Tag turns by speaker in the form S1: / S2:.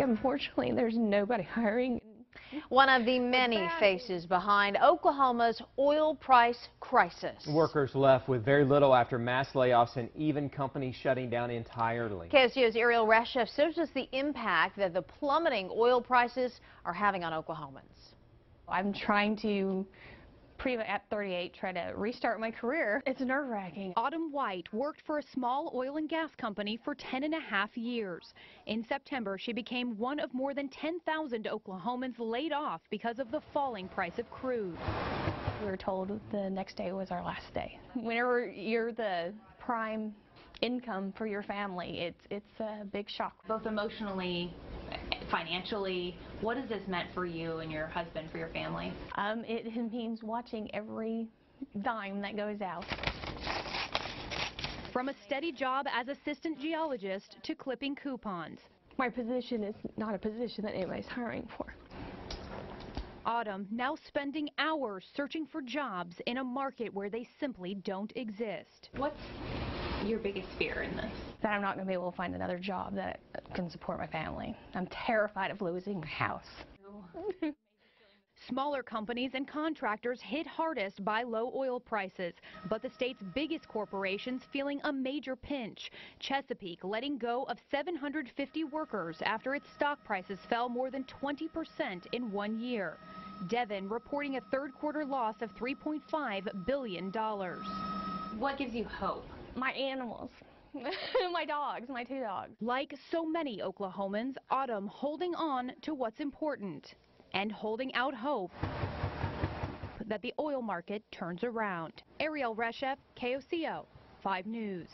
S1: unfortunately, there's nobody hiring.
S2: One of the many faces behind Oklahoma's oil price crisis.
S3: Workers left with very little after mass layoffs and even companies shutting down entirely.
S2: KOCO's Ariel Reshef shows us the impact that the plummeting oil prices are having on Oklahomans.
S1: I'm trying to, pretty much at 38, try to restart my career. It's nerve wracking.
S4: Autumn White worked for a small oil and gas company for 10 and a half years. In September, she became one of more than 10,000 Oklahomans laid off because of the falling price of crude.
S1: We were told the next day was our last day. Whenever you're the prime income for your family, it's, it's a big shock.
S5: both emotionally, financially. What has this meant for you and your husband, for your family?
S1: Um, it means watching every dime that goes out.
S4: From a steady job as assistant geologist to clipping coupons.
S1: My position is not a position that anybody's hiring for.
S4: Autumn now spending hours searching for jobs in a market where they simply don't exist.
S5: What's your biggest fear in this?
S1: That I'm not going to be able to find another job that can support my family. I'm terrified of losing my house.
S4: Smaller companies and contractors hit hardest by low oil prices, but the state's biggest corporations feeling a major pinch. Chesapeake letting go of 750 workers after its stock prices fell more than 20% in one year. Devon reporting a third quarter loss of $3.5 billion.
S5: What gives you hope?
S1: My animals. my dogs, my two dogs.
S4: Like so many Oklahomans, Autumn holding on to what's important and holding out hope that the oil market turns around. Ariel Reshef, KOCO, 5 News.